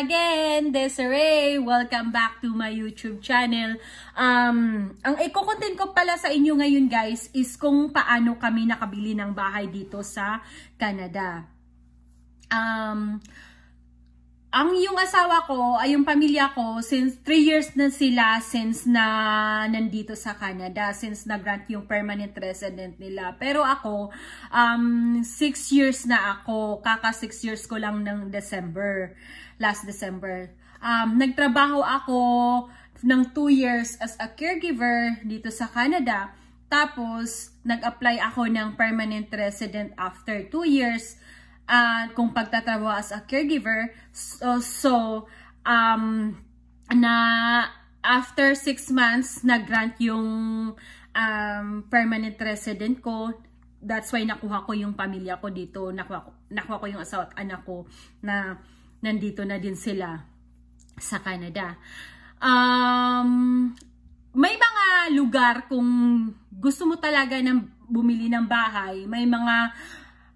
Again, Desiree. Welcome back to my YouTube channel. Um, ang iko-content ko pala sa inyo ngayon guys is kung paano kami nakabili ng bahay dito sa Canada. Um, ang yung asawa ko, ay yung pamilya ko, since 3 years na sila since na nandito sa Canada, since na-grant yung permanent resident nila. Pero ako, um, 6 years na ako, kaka 6 years ko lang ng December, last December. Um, nagtrabaho ako ng 2 years as a caregiver dito sa Canada. Tapos, nag-apply ako ng permanent resident after 2 years uh, kung pagtatrabaho as a caregiver. So, so um, na after 6 months, nag-grant yung um, permanent resident ko. That's why nakuha ko yung pamilya ko dito. Nakuha ko, nakuha ko yung asawa at anak ko na nandito na din sila sa Canada. Um, may mga lugar kung gusto mo talaga ng bumili ng bahay, may mga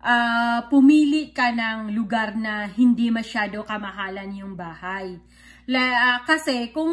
uh, pumili ka ng lugar na hindi masyado kamahalan yung bahay. La, uh, kasi kung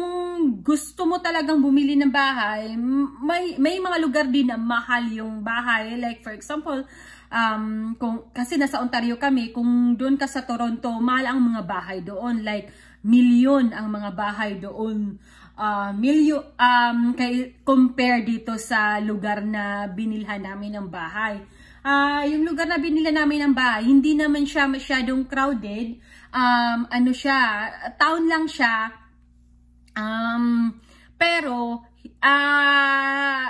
gusto mo talagang bumili ng bahay, may, may mga lugar din na mahal yung bahay. Like for example, um, kung, kasi nasa Ontario kami, kung doon ka sa Toronto, mahal ang mga bahay doon. Like, milyon ang mga bahay doon. Uh, milyo, um, kay, compare dito sa lugar na binilhan namin ng bahay uh, yung lugar na binila namin ng bahay, hindi naman siya masyadong crowded. Um, ano siya, town lang siya. Um, pero, uh,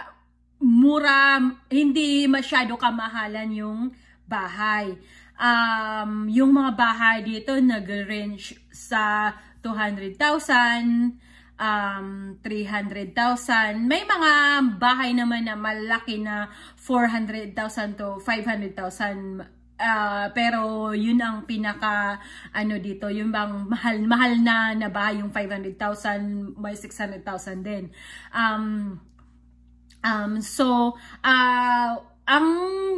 mura, hindi masyado kamahalan yung bahay. Um, yung mga bahay dito nag-range sa 200,000 um, 300,000. May mga bahay naman na malaki na 400,000 to 500,000 Uh, pero yun ang pinaka ano dito, yung bang mahal mahal na na bahay yung 500,000, may 600,000 din. Um um so uh ang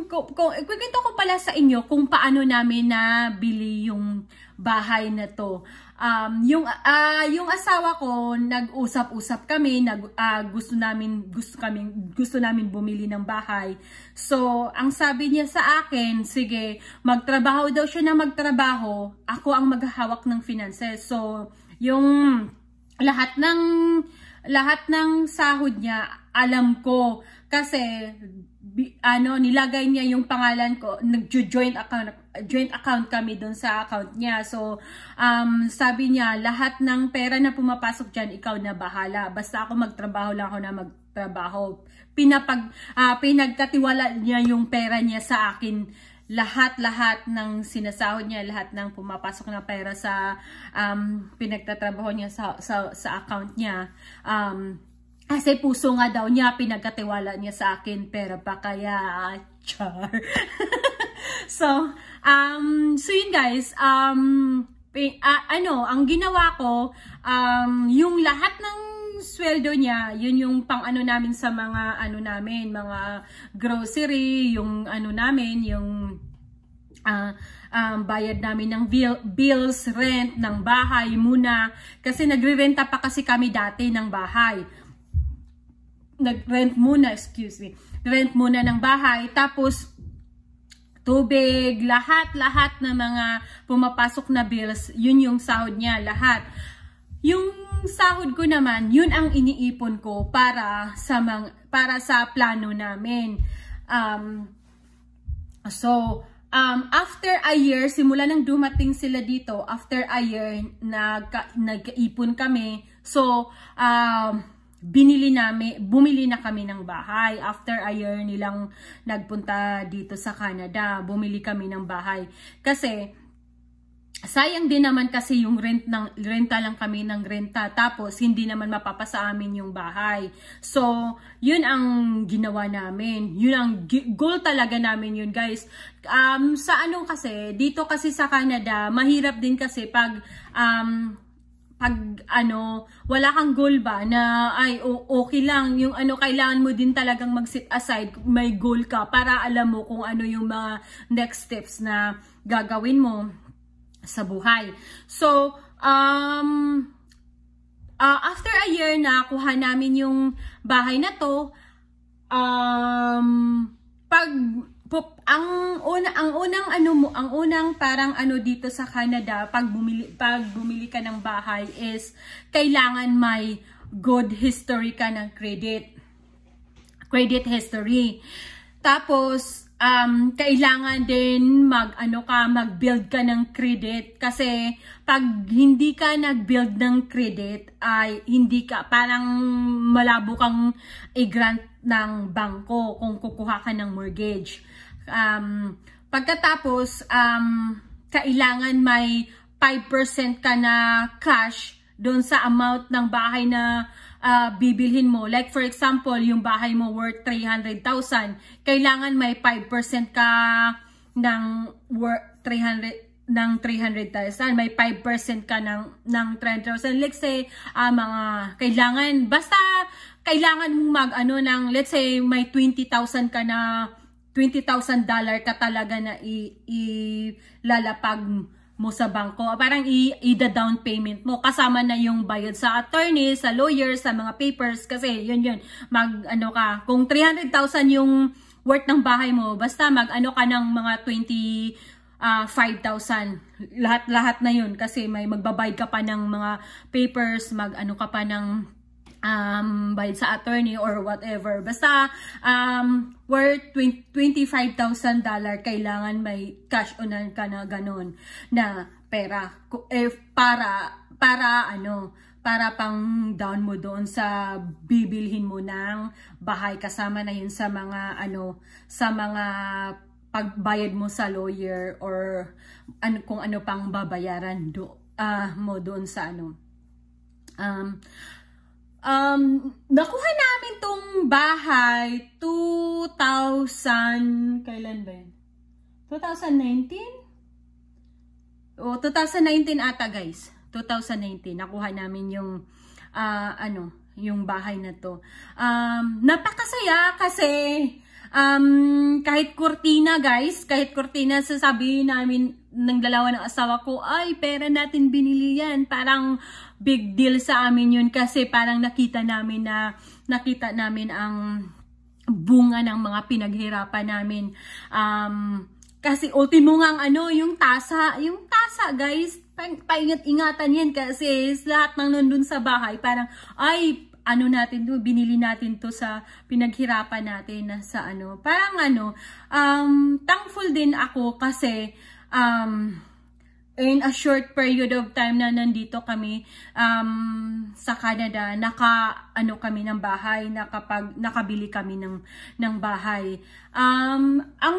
kung, kung ko pala sa inyo kung paano namin na bili yung bahay na to. Um, yung uh, yung asawa ko nag-usap-usap kami, nag uh, gusto namin gusto kami gusto namin bumili ng bahay. So, ang sabi niya sa akin, sige, magtrabaho daw siya na magtrabaho, ako ang maghahawak ng finances. So, yung lahat ng lahat ng sahod niya alam ko kasi ano nilagay niya yung pangalan ko nag-joint account joint account kami doon sa account niya. So, um, sabi niya, lahat ng pera na pumapasok dyan, ikaw na bahala. Basta ako magtrabaho lang ako na magtrabaho. Pinapag, uh, pinagkatiwala niya yung pera niya sa akin. Lahat-lahat ng sinasahod niya, lahat ng pumapasok na pera sa um, pinagtatrabaho niya sa, sa, sa account niya. Um, kasi puso nga daw niya, pinagkatiwala niya sa akin, pero pa kaya, char. so, um, so yun guys, um, uh, ano, ang ginawa ko, um, yung lahat ng sweldo niya, yun yung pang ano namin sa mga ano namin, mga grocery, yung ano namin, yung uh, um, bayad namin ng bill, bills, rent ng bahay muna. Kasi nagre-renta pa kasi kami dati ng bahay. Nag-rent muna, excuse me. Rent muna ng bahay. Tapos, tubig, lahat-lahat na mga pumapasok na bills, yun yung sahod niya, lahat. Yung sahod ko naman, yun ang iniipon ko para sa mang, para sa plano namin. Um, so, um, after a year, simula nang dumating sila dito, after a year, nag, nag-ipon kami. So, um, binili namin, bumili na kami ng bahay. After a year nilang nagpunta dito sa Canada, bumili kami ng bahay. Kasi, sayang din naman kasi yung rent ng renta lang kami ng renta tapos hindi naman mapapasa amin yung bahay. So, yun ang ginawa namin. Yun ang goal talaga namin yun, guys. Um sa ano kasi, dito kasi sa Canada, mahirap din kasi pag um pag ano, wala kang goal ba na ay okay lang, yung ano kailangan mo din talagang mag-sit aside, may goal ka para alam mo kung ano yung mga next steps na gagawin mo. sa buhay. So, um, uh, after a year na kuha namin yung bahay na to, um, pag ang una ang unang ano mo, ang unang parang ano dito sa Canada pag bumili pag bumili ka ng bahay is kailangan may good history ka ng credit. Credit history. Tapos um, kailangan din mag ano ka mag-build ka ng credit kasi pag hindi ka nag-build ng credit ay hindi ka parang malabo kang i-grant ng bangko kung kukuha ka ng mortgage. Um, pagkatapos um, kailangan may 5% ka na cash doon sa amount ng bahay na uh, bibilhin mo. Like for example, yung bahay mo worth 300,000, kailangan may 5% ka ng worth 300 ng 300,000, may 5% ka ng ng 300,000. Let's say uh, mga kailangan basta kailangan mong mag ano ng let's say may 20,000 ka na 20,000 dollar ka talaga na ilalapag mo sa bangko. Parang i-down payment mo. Kasama na yung bayad sa attorney, sa lawyer, sa mga papers. Kasi yun yun. Mag ano ka. Kung 300,000 yung worth ng bahay mo, basta mag ano ka ng mga 20 uh, 5,000. Lahat-lahat na yun kasi may magbabayad ka pa ng mga papers, mag ano ka pa ng um, bayad sa attorney or whatever. Basta, um, worth $25,000 kailangan may cash onan ka na ganun na pera. Eh, para, para ano, para pang down mo doon sa bibilhin mo ng bahay kasama na yun sa mga ano sa mga pagbayad mo sa lawyer or ano kung ano pang babayaran do uh, mo doon sa ano um Um, nakuha namin tong bahay 2000, kailan ba yun? 2019? O, 2019 ata guys. 2019, nakuha namin yung, uh, ano, yung bahay na to. Um, napakasaya kasi, um, kahit kurtina guys, kahit kurtina, sasabihin namin ng dalawa ng asawa ko, ay, pera natin binili yan. Parang, big deal sa amin yun kasi parang nakita namin na nakita namin ang bunga ng mga pinaghirapan namin. Um, kasi ultimo nga ano, yung tasa, yung tasa guys, paingat-ingatan yan kasi lahat ng nandun sa bahay, parang, ay, ano natin to, binili natin to sa pinaghirapan natin na sa ano. Parang ano, um, thankful din ako kasi, um, in a short period of time na nandito kami um, sa Canada, naka ano kami ng bahay, nakapag nakabili kami ng ng bahay. Um, ang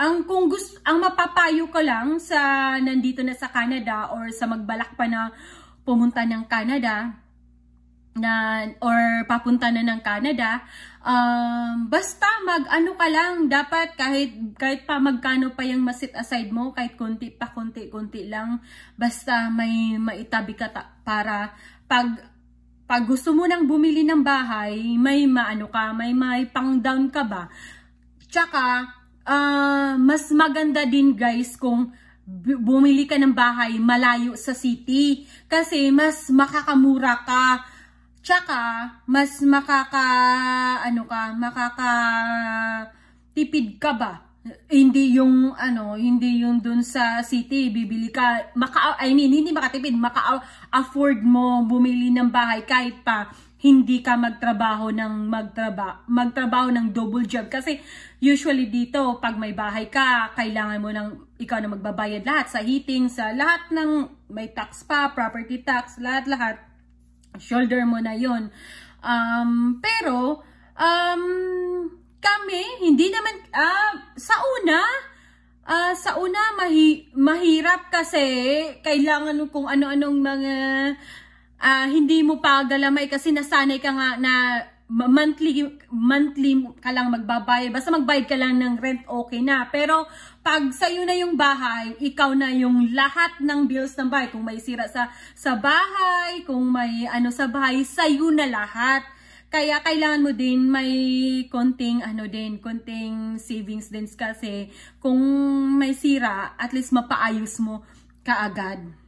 ang kung gusto ang mapapayo ko lang sa nandito na sa Canada or sa magbalak pa na pumunta ng Canada na or papunta na ng Canada um, basta mag ano ka lang dapat kahit kahit pa magkano pa yung masit aside mo kahit konti pa konti konti lang basta may maitabi ka ta, para pag pag gusto mo nang bumili ng bahay may maano ka may may pang down ka ba? Tsaka uh, mas maganda din guys kung bumili ka ng bahay malayo sa city kasi mas makakamura ka Tsaka, mas makaka, ano ka, makaka tipid ka ba? Hindi yung, ano, hindi yung dun sa city, bibili ka, maka, I mean, hindi makatipid, maka-afford mo bumili ng bahay kahit pa hindi ka magtrabaho ng magtraba, magtrabaho ng double job. Kasi usually dito, pag may bahay ka, kailangan mo ng ikaw na magbabayad lahat sa heating, sa lahat ng may tax pa, property tax, lahat-lahat shoulder mo na yon um, pero um, kami hindi naman uh, sa una uh, sa una mahi, mahirap kasi kailangan kung ano-anong mga uh, hindi mo pa galamay kasi nasanay ka nga na monthly monthly ka lang magbabayad. Basta magbayad ka lang ng rent, okay na. Pero pag sa'yo na yung bahay, ikaw na yung lahat ng bills ng bahay. Kung may sira sa, sa bahay, kung may ano sa bahay, sa'yo na lahat. Kaya kailangan mo din may konting ano din, konting savings din kasi kung may sira, at least mapaayos mo kaagad.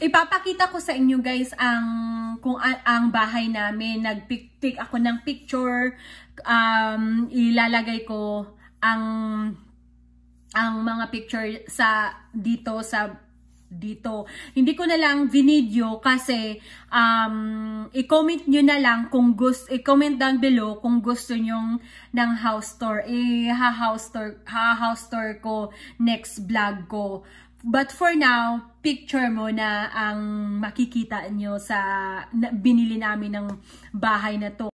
Ipapakita ko sa inyo guys ang kung ang bahay namin. Nagpick ako ng picture. Um, ilalagay ko ang ang mga picture sa dito sa dito. Hindi ko na lang vinidyo kasi um, i-comment nyo na lang kung gusto, i-comment down below kung gusto nyong ng house tour. I-house tour, ha-house tour ko next vlog ko. But for now, picture mo na ang makikita nyo sa binili namin ng bahay na to.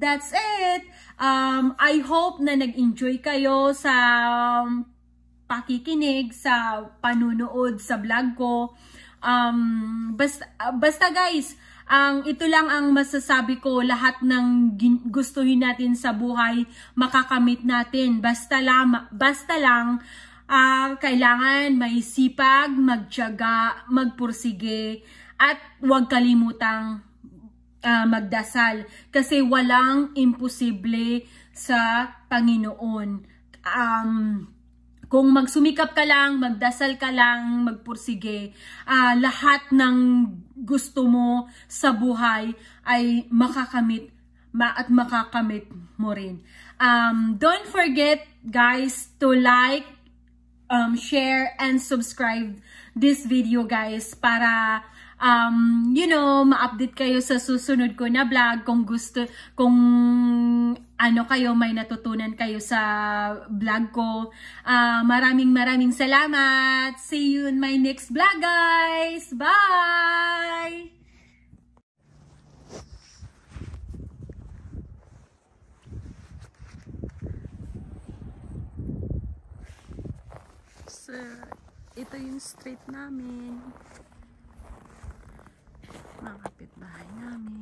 That's it. Um I hope na nag-enjoy kayo sa um, pakikinig sa panunood sa vlog ko. Um basta basta guys, ang ito lang ang masasabi ko, lahat ng gustuhin natin sa buhay makakamit natin. Basta lang basta lang uh, kailangan may sipag, magtiyaga, magpursige at huwag kalimutang uh, magdasal kasi walang imposible sa Panginoon. Um, kung magsumikap ka lang, magdasal ka lang, magpursige, uh, lahat ng gusto mo sa buhay ay makakamit ma at makakamit mo rin. Um, don't forget guys to like, um, share, and subscribe this video guys para um, you know, ma-update kayo sa susunod ko na vlog kung gusto, kung ano kayo, may natutunan kayo sa vlog ko. Uh, maraming maraming salamat. See you in my next vlog, guys. Bye! So, ito yung street namin mga kapitbahay namin.